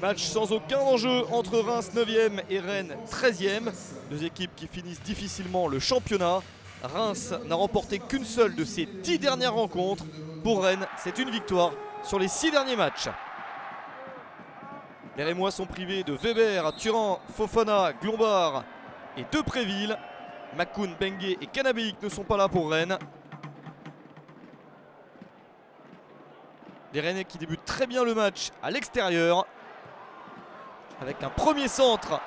Match sans aucun enjeu entre Reims 9e et Rennes 13e. Deux équipes qui finissent difficilement le championnat. Reims n'a remporté qu'une seule de ses dix dernières rencontres. Pour Rennes, c'est une victoire sur les six derniers matchs. Les Rémois sont privés de Weber, Turan, Fofana, Glombard et Depréville. Makoun, Bengue et Kanabéik ne sont pas là pour Rennes. Des Rennais qui débutent très bien le match à l'extérieur. Avec un premier centre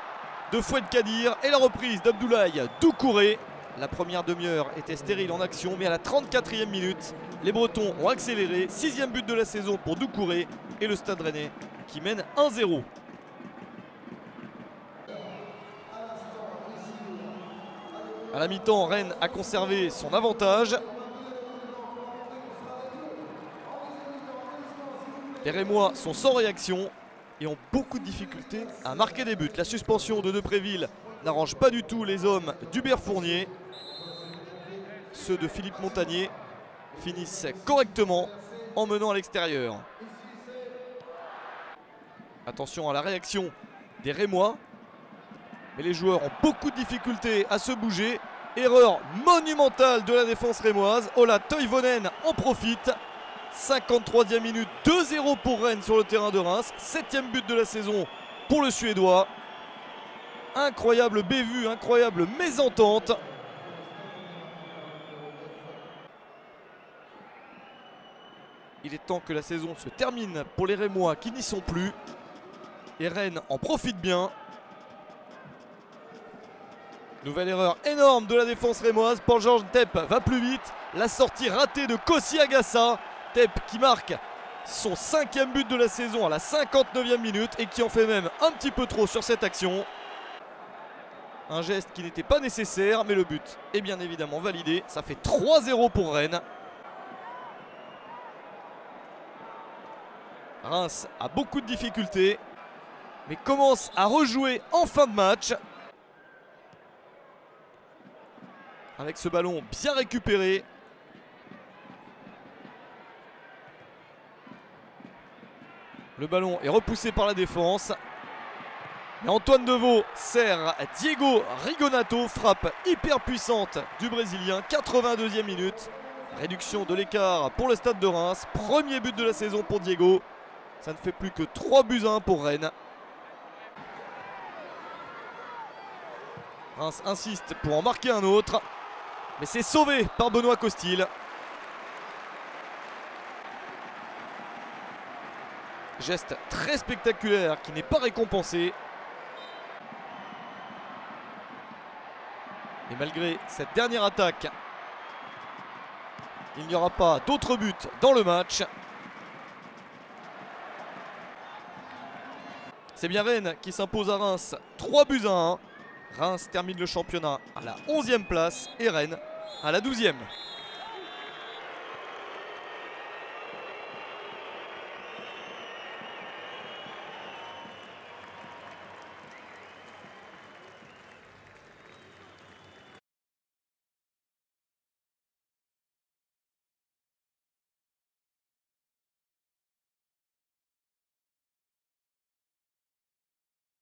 de Fouet Kadir et la reprise d'Abdoulaye Doucouré. La première demi-heure était stérile en action, mais à la 34e minute, les Bretons ont accéléré. Sixième but de la saison pour Doucouré et le Stade Rennais qui mène 1-0. À la mi-temps, Rennes a conservé son avantage. Les Rémois sont sans réaction et ont beaucoup de difficultés à marquer des buts. La suspension de Depréville n'arrange pas du tout les hommes d'Hubert Fournier. Ceux de Philippe Montagnier finissent correctement en menant à l'extérieur. Attention à la réaction des Rémois. Mais les joueurs ont beaucoup de difficultés à se bouger. Erreur monumentale de la défense rémoise. Ola Toivonen en profite. 53e minute, 2-0 pour Rennes sur le terrain de Reims. Septième but de la saison pour le Suédois. Incroyable bévue, incroyable mésentente. Il est temps que la saison se termine pour les Rémois qui n'y sont plus. Et Rennes en profite bien. Nouvelle erreur énorme de la défense rémoise. Paul-Georges Tep va plus vite. La sortie ratée de Kossi Agassa. Tep qui marque son cinquième but de la saison à la 59e minute et qui en fait même un petit peu trop sur cette action. Un geste qui n'était pas nécessaire, mais le but est bien évidemment validé. Ça fait 3-0 pour Rennes. Reims a beaucoup de difficultés mais commence à rejouer en fin de match. Avec ce ballon bien récupéré. Le ballon est repoussé par la défense. Mais Antoine Deveau sert Diego Rigonato, frappe hyper puissante du Brésilien, 82e minute. Réduction de l'écart pour le stade de Reims. Premier but de la saison pour Diego. Ça ne fait plus que 3 buts à 1 pour Rennes. Reims insiste pour en marquer un autre. Mais c'est sauvé par Benoît Costil. Geste très spectaculaire qui n'est pas récompensé. Et malgré cette dernière attaque, il n'y aura pas d'autre but dans le match. C'est bien Rennes qui s'impose à Reims 3 buts à 1. Reims termine le championnat à la 11e place et Rennes à la 12e.